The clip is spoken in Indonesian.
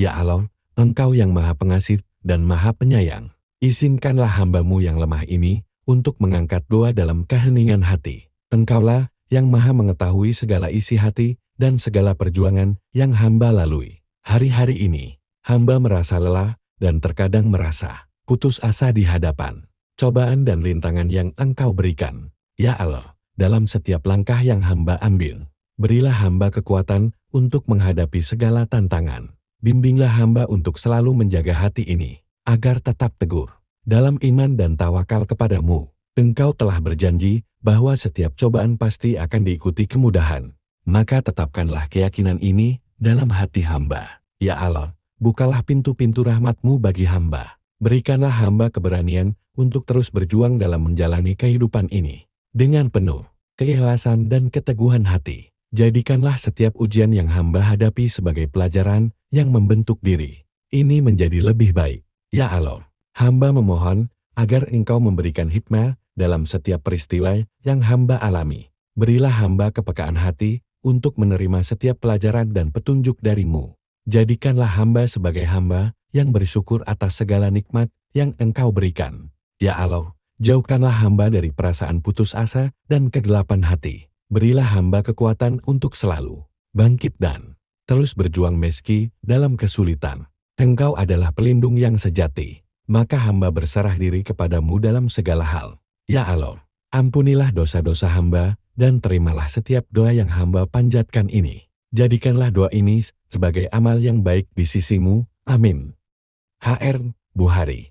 Ya Allah, Engkau yang maha pengasih dan maha penyayang. Izinkanlah hambamu yang lemah ini untuk mengangkat doa dalam keheningan hati. Engkaulah yang maha mengetahui segala isi hati dan segala perjuangan yang hamba lalui. Hari-hari ini, hamba merasa lelah dan terkadang merasa putus asa di hadapan cobaan dan lintangan yang engkau berikan. Ya Allah, dalam setiap langkah yang hamba ambil, berilah hamba kekuatan untuk menghadapi segala tantangan. Bimbinglah hamba untuk selalu menjaga hati ini, agar tetap teguh dalam iman dan tawakal kepadamu. Engkau telah berjanji bahwa setiap cobaan pasti akan diikuti kemudahan. Maka tetapkanlah keyakinan ini dalam hati hamba. Ya Allah, bukalah pintu-pintu rahmatmu bagi hamba. Berikanlah hamba keberanian untuk terus berjuang dalam menjalani kehidupan ini. Dengan penuh keikhlasan dan keteguhan hati. Jadikanlah setiap ujian yang hamba hadapi sebagai pelajaran yang membentuk diri. Ini menjadi lebih baik. Ya Allah, hamba memohon agar engkau memberikan hikmah dalam setiap peristiwa yang hamba alami. Berilah hamba kepekaan hati untuk menerima setiap pelajaran dan petunjuk darimu. Jadikanlah hamba sebagai hamba yang bersyukur atas segala nikmat yang engkau berikan. Ya Allah, jauhkanlah hamba dari perasaan putus asa dan kegelapan hati. Berilah hamba kekuatan untuk selalu bangkit dan terus berjuang meski dalam kesulitan. Engkau adalah pelindung yang sejati, maka hamba berserah diri kepadamu dalam segala hal. Ya Allah, ampunilah dosa-dosa hamba dan terimalah setiap doa yang hamba panjatkan ini. Jadikanlah doa ini sebagai amal yang baik di sisimu. Amin. HR Buhari